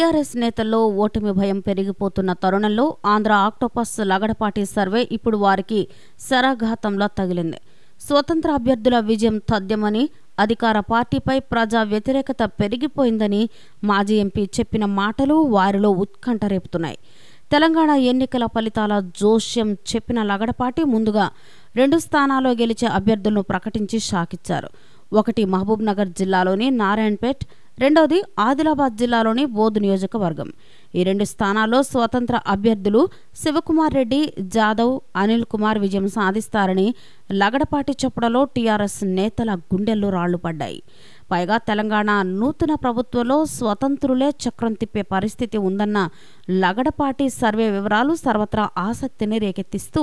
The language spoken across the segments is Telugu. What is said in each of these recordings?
టీఆర్ఎస్ నేతల్లో ఓటమి భయం పెరిగిపోతున్న తరుణంలో ఆంధ్ర ఆక్టోపస్ లగడపాటి సర్వే ఇప్పుడు వారికి శరాఘాతంలా తగిలింది. స్వతంత్ర అభ్యర్థుల విజయం తథ్యమని అధికార పార్టీపై ప్రజా వ్యతిరేకత పెరిగిపోయిందని మాజీ ఎంపీ చెప్పిన మాటలు వారిలో ఉత్కంఠ రేపుతున్నాయి. తెలంగాణ ఎన్నికల ఫలితాల జోష్యం చెప్పిన లగడపాటి ముందుగా రెండు స్థానాల్లో గెలిచే అభ్యర్థులను ప్రకటించి షాకిచ్చారు. ఒకటి మహబూబ్ నగర్ జిల్లాలోని నారాయణపేట్ రెండవది ఆదిలాబాద్ జిల్లాలోని బోధ్ నియోజకవర్గం. ఈ రెండు స్థానాల్లో స్వతంత్ర అభ్యర్థులు శివకుమార్ రెడ్డి జాదవ్ అనిల్ కుమార్ విజయం సాధిస్తారని లగడపాటి చొప్పడలో టీఆర్ఎస్ నేతల గుండెల్లో రాళ్ళు పడ్డాయి. పైగా తెలంగాణ నూతన ప్రభుత్వంలో స్వతంత్రులే చక్రం తిప్పే పరిస్థితి ఉందన్న లగడపాటి సర్వే వివరాలు సర్వత్రా ఆసక్తిని రేకెత్తిస్తూ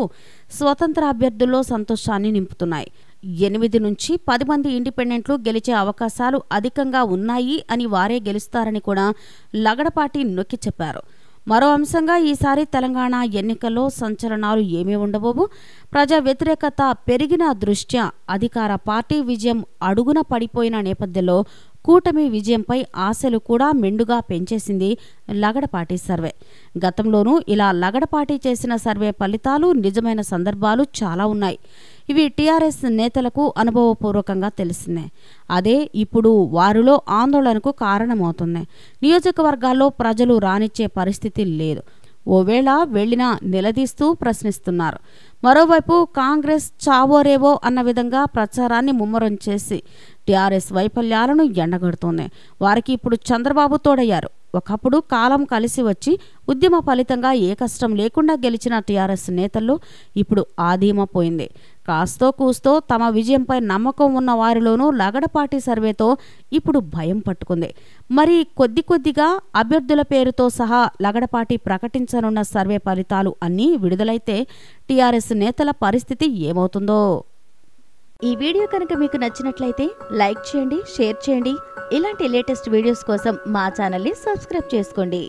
స్వతంత్ర అభ్యర్థుల్లో సంతోషాన్ని నింపుతున్నాయి. ఎనిమిది నుంచి పది మంది ఇండిపెండెంట్లు గెలిచే అవకాశాలు అధికంగా ఉన్నాయి అని వారే గెలుస్తారని కూడా లగడపాటి నొక్కి చెప్పారు. మరో అంశంగా ఈసారి తెలంగాణ ఎన్నికల్లో సంచలనాలు ఏమీ ఉండబోవు. ప్రజా వ్యతిరేకత పెరిగిన దృష్ట్యా అధికార పార్టీ విజయం అడుగున పడిపోయిన నేపథ్యంలో కూటమి విజయంపై ఆశలు కూడా మెండుగా పెంచేసింది లగడపాటి సర్వే. గతంలోనూ ఇలా లగడపాటి చేసిన సర్వే ఫలితాలు నిజమైన సందర్భాలు చాలా ఉన్నాయి. ఇవి టీఆర్ఎస్ నేతలకు అనుభవపూర్వకంగా తెలిసిందే అదే ఇప్పుడు వారిలో ఆందోళనకు కారణమవుతుంది నియోజకవర్గాల్లో ప్రజలు రానిచ్చే పరిస్థితి లేదు. ఓవేళ వెళ్ళినా నిలదీస్తూ ప్రశ్నిస్తున్నారు. మరోవైపు కాంగ్రెస్ చావోరేవో అన్న విధంగా ప్రచారాన్ని ముమ్మరం చేసి టీఆర్ఎస్ వైఫల్యాలను ఎండగడుతోంది. వారికి ఇప్పుడు చంద్రబాబు తోడయ్యారు. ఒకప్పుడు కాలం కలిసి వచ్చి ఉద్యమ ఫలితంగా ఏ కష్టం లేకుండా గెలిచిన టీఆర్ఎస్ నేతల్లో ఇప్పుడు ఆధీమ పోయింది. కాస్తో కూస్తో తమ విజయంపై నమ్మకం ఉన్న వారిలోనూ లగడపాటి సర్వేతో ఇప్పుడు భయం పట్టుకుంది. మరి కొద్ది కొద్దిగా అభ్యర్థుల పేరుతో సహా లగడపాటి ప్రకటించనున్న సర్వే ఫలితాలు అన్నీ విడుదలైతే టీఆర్ఎస్ నేతల పరిస్థితి ఏమవుతుందో? ఈ వీడియో కనుక మీకు నచ్చినట్లయితే లైక్ చేయండి షేర్ చేయండి ఇలాంటి లేటెస్ట్ వీడియోస్ కోసం మా ఛానల్ని సబ్స్క్రైబ్ చేసుకోండి.